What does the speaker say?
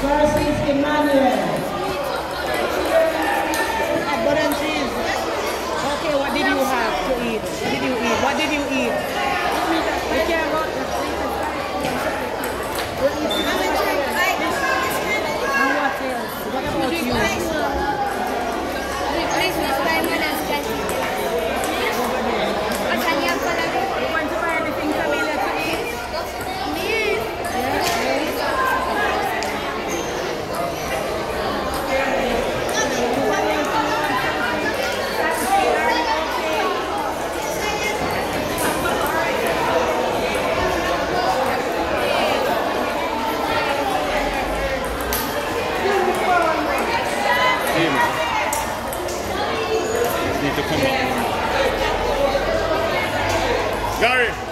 Francis Emmanuel. to come up. Gary.